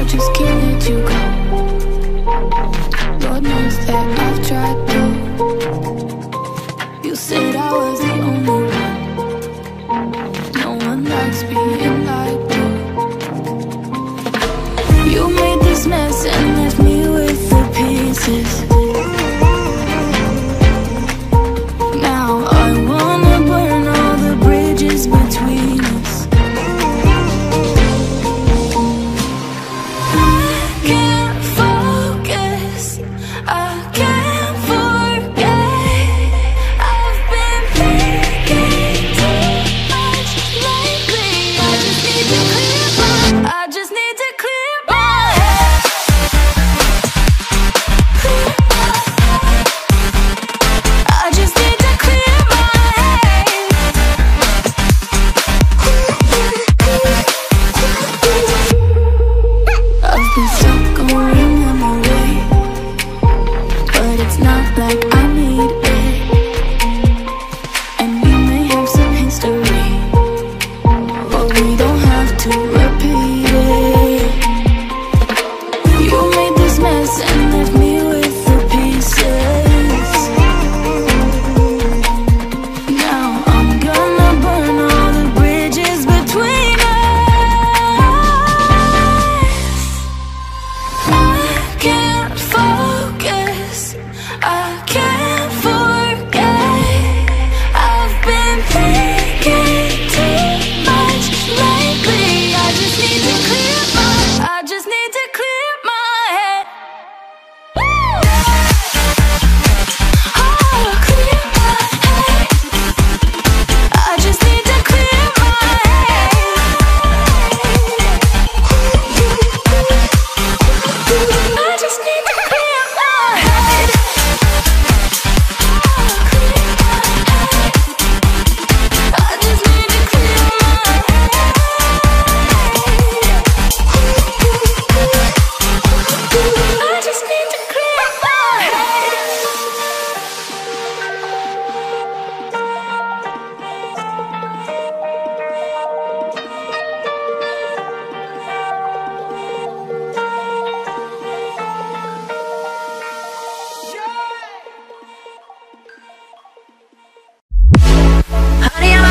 I just can't let you go Lord knows that I've tried to You said I was.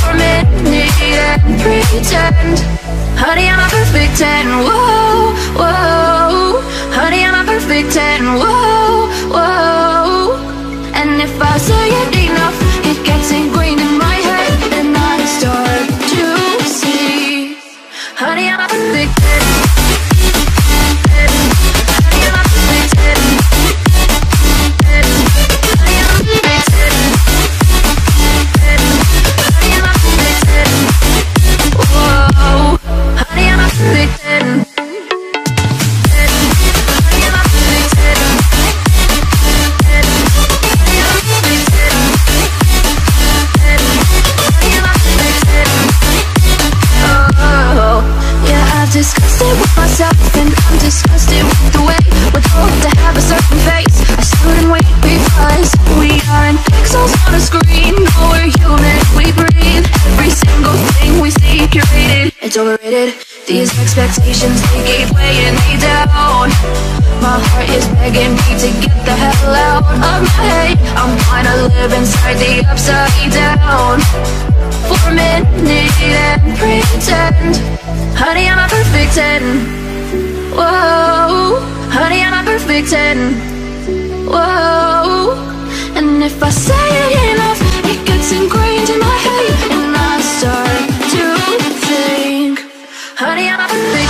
For a minute and pretend. Honey, I'm a perfect 10, whoa, whoa. Honey, I'm a perfect 10, whoa, whoa. And if I say it enough, it gets ingrained in my These expectations, they keep weighing me down. My heart is begging me to get the hell out of my head. I'm gonna live inside the upside down. For a minute and pretend. Honey, I'm a perfect 10 Whoa. Honey, I'm a perfect 10 Whoa. And if I say it enough It gets ingrained in my head And I start Honey, I'm a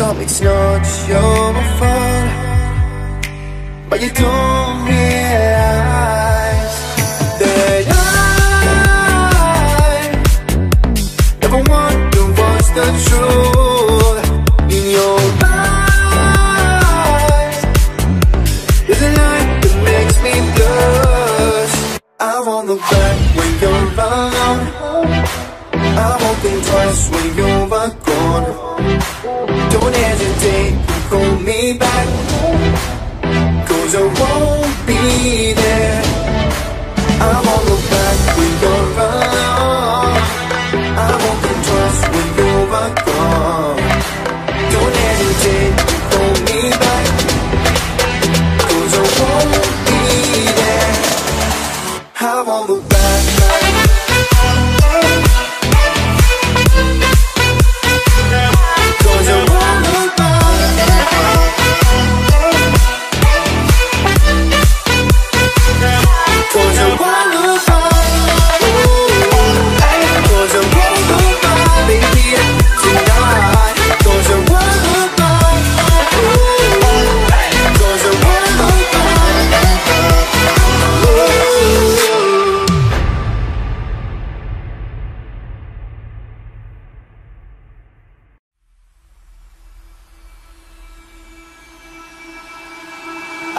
up, it's not your fault. But you don't realize That I Never wonder what's the truth In your eyes. There's a light that makes me blush. I'm on the back when you're alone I won't think twice when you're gone look back.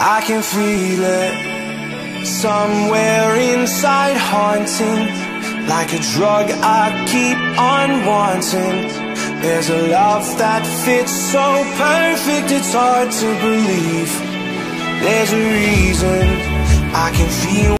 I can feel it somewhere inside, haunting like a drug. I keep on wanting. There's a love that fits so perfect, it's hard to believe. There's a reason I can feel.